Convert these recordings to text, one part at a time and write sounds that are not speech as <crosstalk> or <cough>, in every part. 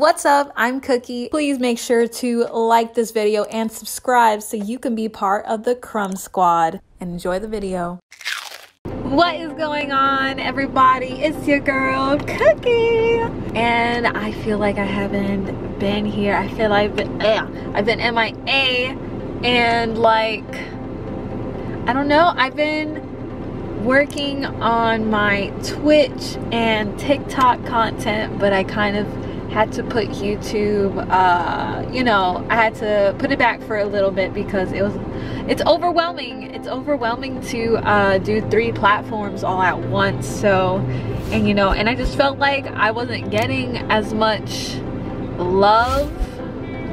What's up? I'm Cookie. Please make sure to like this video and subscribe so you can be part of the Crumb Squad. And enjoy the video. What is going on, everybody? It's your girl, Cookie. And I feel like I haven't been here. I feel like I've been, I've been MIA and like, I don't know, I've been working on my Twitch and TikTok content, but I kind of had to put YouTube, uh, you know, I had to put it back for a little bit because it was, it's overwhelming. It's overwhelming to uh, do three platforms all at once. So, and you know, and I just felt like I wasn't getting as much love,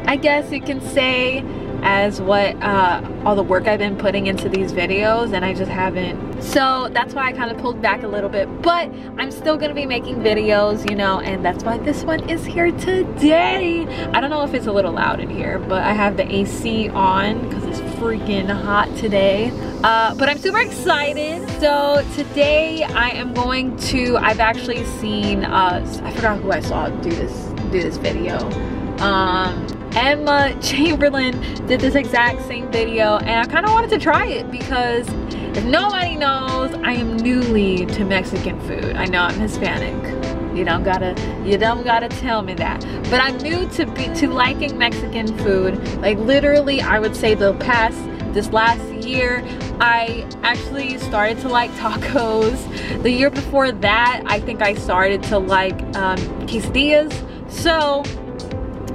I guess you can say, as what uh, all the work I've been putting into these videos and I just haven't. So that's why I kind of pulled back a little bit but I'm still gonna be making videos you know and that's why this one is here today. I don't know if it's a little loud in here but I have the AC on because it's freaking hot today. Uh, but I'm super excited. So today I am going to I've actually seen uh, I forgot who I saw do this do this video. Um, Emma Chamberlain did this exact same video and I kind of wanted to try it because if nobody knows, I am newly to Mexican food. I know I'm Hispanic. You don't gotta, you don't gotta tell me that. But I'm new to be to liking Mexican food. Like literally, I would say the past this last year I actually started to like tacos the year before that I think I started to like um, quesadillas so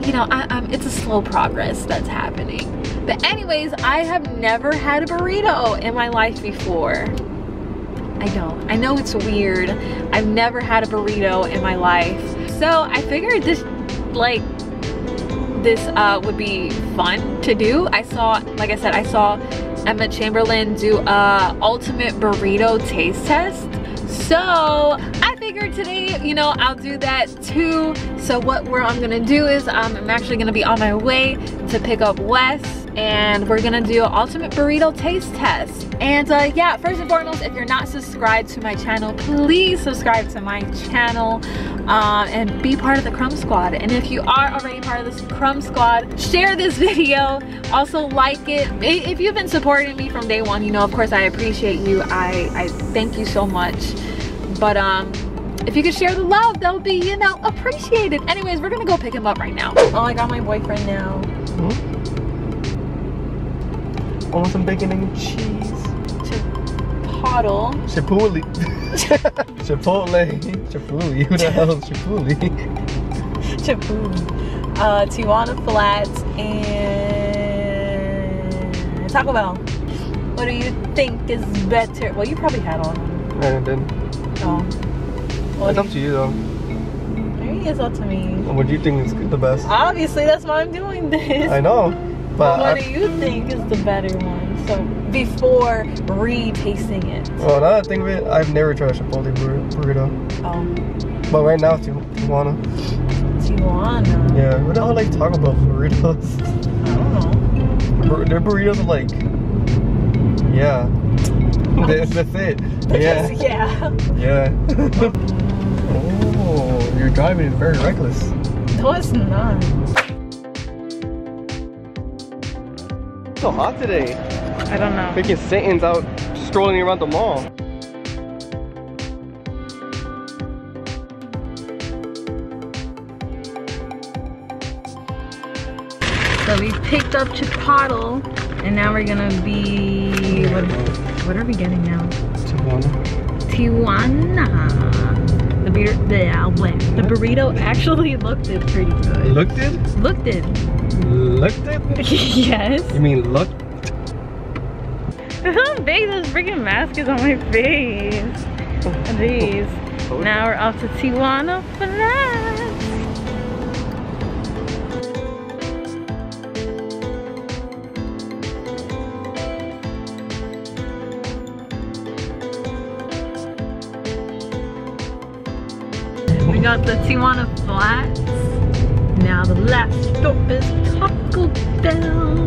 you know, I, it's a slow progress that's happening. But anyways, I have never had a burrito in my life before. I don't. I know it's weird. I've never had a burrito in my life. So I figured this, like, this uh, would be fun to do. I saw, like I said, I saw Emma Chamberlain do a ultimate burrito taste test. So I figured today, you know, I'll do that too. So what we're, I'm gonna do is um, I'm actually gonna be on my way to pick up Wes and we're gonna do an ultimate burrito taste test. And uh, yeah, first and foremost, if you're not subscribed to my channel, please subscribe to my channel um, and be part of the Crumb Squad. And if you are already part of the Crumb Squad, share this <laughs> video. Also like it. If you've been supporting me from day one, you know, of course I appreciate you. I, I thank you so much. But um, if you could share the love, that would be, you know, appreciated. Anyways, we're gonna go pick him up right now. Oh, I got my boyfriend now. Hmm? want some bacon and cheese. Chipotle. Chipotle. <laughs> Chipotle. Chipotle. Who the hell is Chipotle? Chipotle. Uh, Tijuana Flats and Taco Bell. What do you think is better? Well, you probably had all of them. I didn't. Oh. It's up to you though. Maybe it's up to me. What do you think is the best? Obviously, that's why I'm doing this. I know. But what I, do you think is the better one? So before re-tasting it. Well, another think of it, I've never tried a Chipotle burrito. Oh. But right now, Tijuana. Tijuana. Yeah. What the hell like Taco Bell burritos? I don't know. Their burritos are like, yeah. <laughs> That's it. <laughs> Yeah. yeah. Yeah. <laughs> oh, your driving is very reckless. No, it's not. so hot today? I don't know. Making Satans out strolling around the mall. So we picked up Chipotle and now we're gonna be what, what are we getting now? Tijuana. Tijuana. The beer the uh, the burrito actually <laughs> looked it pretty good. Looked it? Looked it. Looked it? <laughs> yes. You mean looked? How big this freaking mask is on my face. Jeez. Now we're off to Tijuana for We got the Tijuana Flats. Now the last stop is Taco Bell.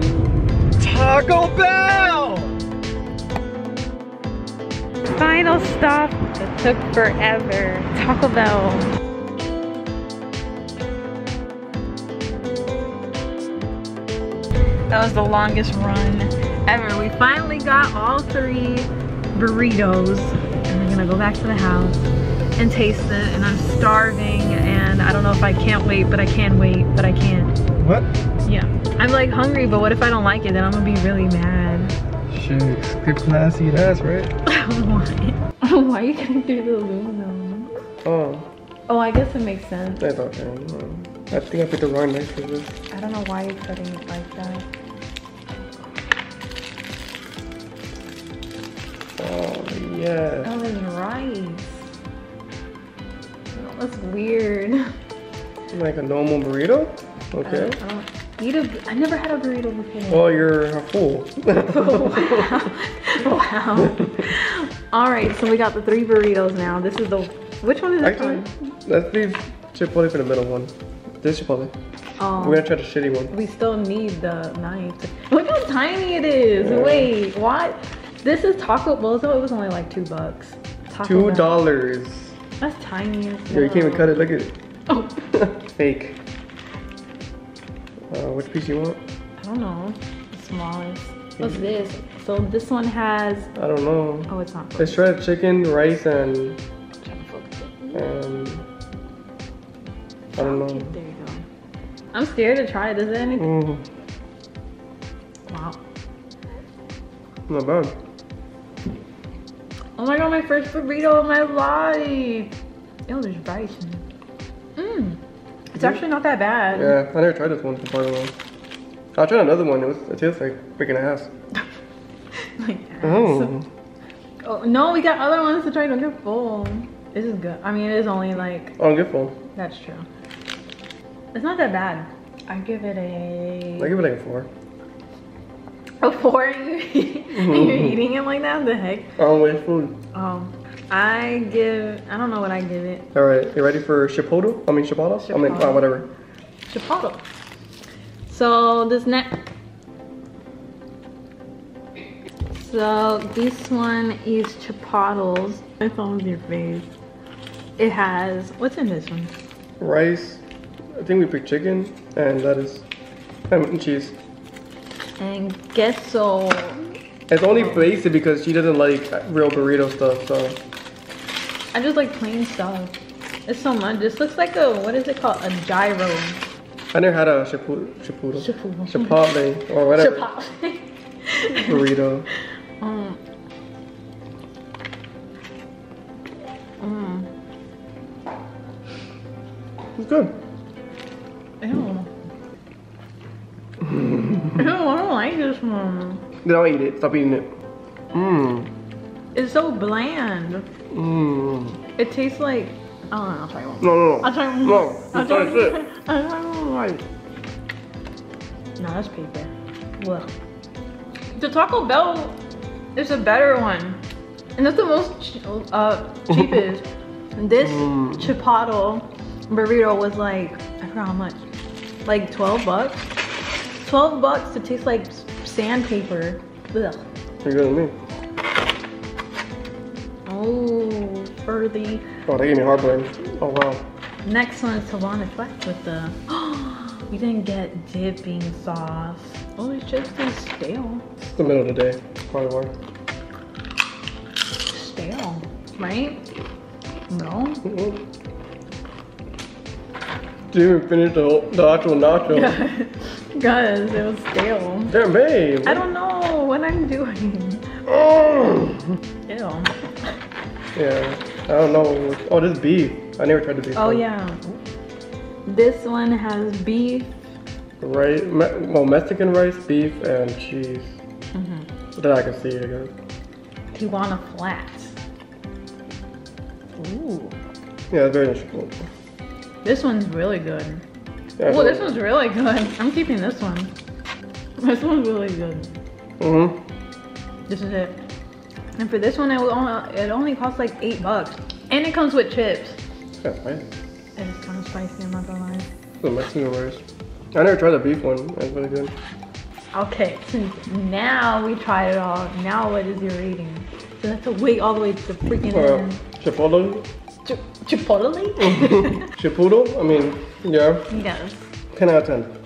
Taco Bell! Final stop. It took forever. Taco Bell. That was the longest run ever. We finally got all three burritos and we're gonna go back to the house and taste it and I'm starving and I don't know if I can't wait, but I can wait, but I can't. What? Yeah. I'm like hungry, but what if I don't like it? Then I'm gonna be really mad. Shoot, people can see ass, right? <laughs> Why? Why are you cutting through the aluminum? Oh, Oh, I guess it makes sense. that's okay. I think I picked the wrong knife for this. I don't know why you're cutting it like that. Oh, yeah. Oh, there's rice. Oh, that's weird. Like a normal burrito? Okay. I don't eat a. I never had a burrito before. Well, you're a fool. <laughs> Oh, <laughs> wow. All right, so we got the three burritos now. This is the. Which one is this Actually, one? let's leave Chipotle for the middle one. This Chipotle. Oh, We're gonna try the shitty one. we still need the knife. Look how tiny it is. Yeah. Wait, what? This is Taco Bell, so it was only like two bucks. Taco Two dollars. That's tiny Yeah, you can't even cut it. Look at it. Oh, <laughs> Fake. Uh, which piece you want? I don't know. The smallest. What's this? So this one has. I don't know. Oh, it's not. It's shredded chicken, rice, and Trying to focus it. and I don't know. There you go. I'm scared to try it. Is it anything? Mm, Wow. not bad. Oh my god, my first burrito of my life. Ew, there's rice in it. Mmm. It's actually not that bad. Yeah, I never tried this one before. Though. I tried another one. It was it tastes like freaking ass. <laughs> Like, Oh, oh, no, we got other ones to try. Don't get full. This is good. I mean, it is only like, oh, good full. that's true. It's not that bad. I give it a. I give it like a four. A four and you- and <laughs> you're eating it like that? The heck? I don't food. Oh. I give, I don't know what I give it. All right, you ready for chipotle? I mean chipotle? I mean, uh, whatever. Chipotle. So this next. So this one is chipotles. My phone with your face. It has what's in this one? Rice. I think we picked chicken and lettuce and cheese. And queso. It's only basic because she doesn't like real burrito stuff. So I just like plain stuff. It's so much. This looks like a what is it called? A gyro. I never had a chipotle, chipotle, Chipotle. chipotle or whatever Chipotle. burrito. Mm. <laughs> Mm. It's good. Ew. Ew, I don't like this one. Then I'll eat it. Stop eating it. Mmm. It's so bland. Mmm. It tastes like. I don't know. I'll try one. No, no, no. I'll try one. No, I'll try it. one. I'll try one. No, that's paper. Well, the Taco Bell is a better one, and that's the most ch- uh, cheapest. <laughs> this Mm. chipotle burrito was like I forgot how much, like twelve bucks. Twelve bucks to taste like sandpaper. Ugh. You're good me. Oh, furthy. Oh, they gave me heartburn. Oh wow. Next one is Tijuana Flats with the. <gasps> we didn't get dipping sauce. Oh, it's just stale. It's the middle of the day. Probably why. Stale, right? No. Mm-mm. Didn't even finish the, whole- the actual nacho. <laughs> Guys, it was stale. Damn, babe. I don't know what I'm doing. Oh. Ew. Yeah. I don't know. Oh, this is beef. I never tried the beef. Oh one. yeah. This one has beef. Right. Me- well, Mexican rice, beef, and cheese. Mm-hmm. That I can see, I guess. Tijuana flat. Ooh. Yeah, it's very interesting. This one's really good. Oh, this one's really good. I'm keeping this one. This one's really good. Mm-hmm. This is it. And for this one, it, only, it only costs like eight bucks. And it comes with chips. That's nice. It is kind of spicy, I'm not gonna lie. The Mexican rice. I never tried the beef one. That's really good. Okay, since now we tried it all, now what is your rating? So that's a wait all the way to the freaking Uh, end. Chipotle? Ch- Chipotle? <laughs> Chipotle? I mean, yeah. yes. 10 out of 10.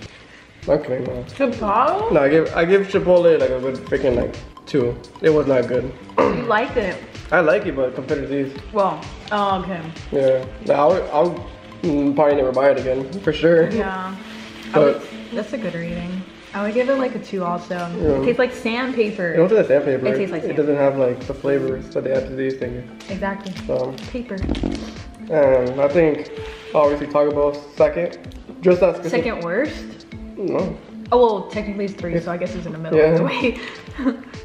Okay, no. Chipotle? No, I give I give Chipotle like a good freaking like two. It was not good. You liked it. I like it, but compared to these, Well, oh, okay. yeah. No, I'll, I'll mm, probably never buy it again for sure. Yeah. But would, that's a good rating. I would give it like a two also. Yeah. It tastes like sandpaper. it don't taste like sandpaper. It tastes like It doesn't have like the flavors that they add to these things. Exactly. So, Paper. And I think obviously Taco Bell second. Just that specific. Second worst? No, Oh, well, technically it's three, so I guess it's in the middle Yeah. of the way.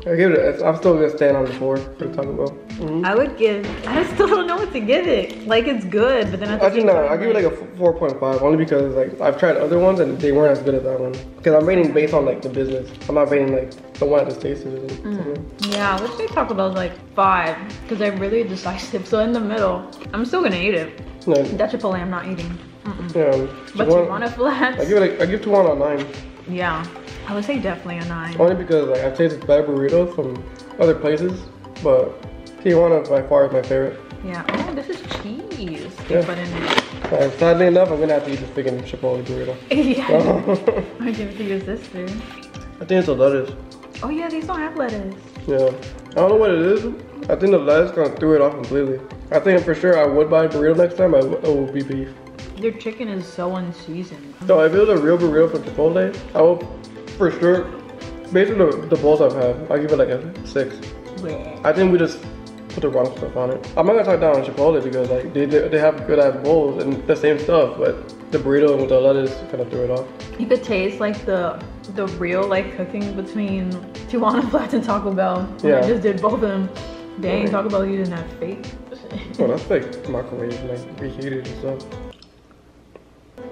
I give it. A, I'm still gonna stand on the four for Taco Bell. Mhm. I would give, I still don't know what to give it. Like, it's good, but then at the Actually, same no. I give it like a four point five, only because like I've tried other ones and they weren't as good as that one. Because I'm rating based on like the business. I'm not rating like the one I just tasted. Or something. Yeah, let's say Taco Bell's like five, because I'm really decisive. So in the middle, I'm still gonna eat it. No, That Chipotle I'm not eating. Mm-mm. yeah. But Tijuana- Tijuana Flats, I give it. Like, I give Tijuana a nine, yeah, I would say definitely a nine. only because like I've tasted better burritos from other places, but Tijuana by far is my favorite. Yeah. Oh, this is cheese. Yeah. Put in it. Sadly enough, I'm gonna have to eat this freaking Chipotle burrito. <laughs> yeah. <laughs> <laughs> I give it to use this too. I think it's a lettuce. Oh yeah, these don't have lettuce. Yeah. I don't know what it is. I think the lettuce kind of threw it off completely. I think for sure I would buy a burrito next time, but it would be beef. Their chicken is so unseasoned. So if it was a real burrito from Chipotle, I would for sure, based on the, the bowls I've had, I'll give it like a six. Bleh. I think we just put the wrong stuff on it. I'm not gonna talk down on Chipotle because like they, they, they have good ass bowls and the same stuff, but the burrito with the lettuce kind of threw it off. You could taste like the the real like cooking between Tijuana <laughs> Flats and Taco Bell. When I Yeah. just did both of them. Dang, Right. Taco Bell using that fake. <laughs> Oh, that's like microwave, like reheated and stuff.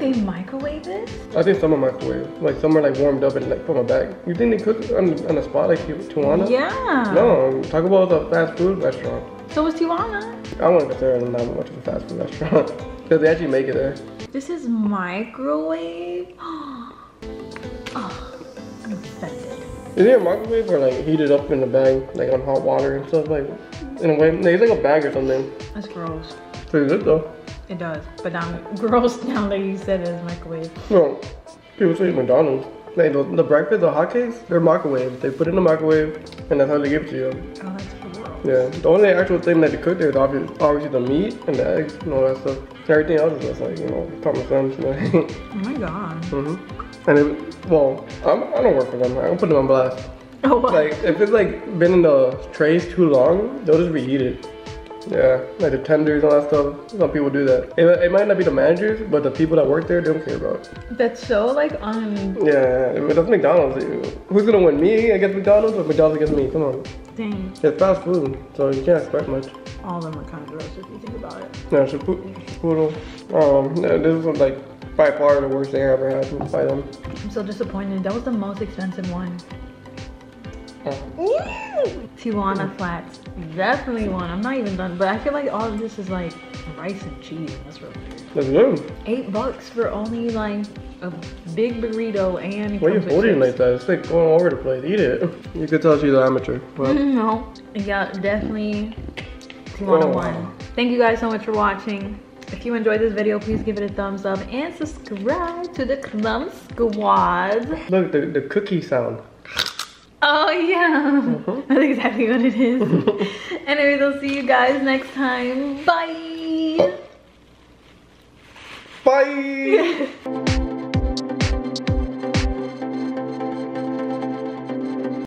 They microwave it? I think some are microwave, like some are like warmed up and like from a bag. You think they cook on, on the spot like Tijuana? Yeah. No, Taco Bell is a fast food restaurant. So is Tijuana. I wouldn't consider them that much of a fast food restaurant <laughs> because they actually make it there. This is microwave. <gasps> oh, I'm offended. Is it a microwave or like heated up in a bag, like on hot water and stuff? Like in a way, it's like a bag or something. That's gross. Pretty good though. It does, but I'm <laughs> gross now that you said it is microwave. Well, people say McDonald's. Like the, the breakfast, the hotcakes, they're microwave. They put it in the microwave, and that's how they give it to you. Oh, that's gross. Yeah. The only actual thing that they cook there is obviously, obviously the meat and the eggs and all that stuff. Everything else is just like you know common sense. <laughs> Oh my god. hmm And it, well, I'm, I don't work for them. I don't put them on blast. Oh, what? Like if it's like been in the trays too long, they'll just reheat it. Yeah, like the tenders and all that stuff. Some people do that. It, it might not be the managers, but the people that work there, they don't care about. it. That's so like un. Yeah, yeah, that's McDonald's. Who's gonna win? Me against McDonald's or McDonald's against me? Come on. Dang. It's fast food, so you can't expect much. All of them are kind of gross if you think about it. Yeah, Chipotle. Um, yeah, this was like by far the worst thing I ever had by them. I'm so disappointed. That was the most expensive one. Tijuana Flats. Definitely one. I'm not even done, but I feel like all of this is like rice and cheese. That's really weird. That's good. Eight bucks for only like a big burrito and. it Why are you comes holding like that? It's like going all over the place. Eat it. You could tell she's an amateur. Well, <laughs> No. Yeah, definitely Tijuana Oh. one. Thank you guys so much for watching. If you enjoyed this video, please give it a thumbs up and subscribe to the Crumb Squad. look, the, the cookie sound. Oh yeah, Mm-hmm. that's exactly what it is. Anyways, I'll see you guys next time. Bye. Bye! <laughs>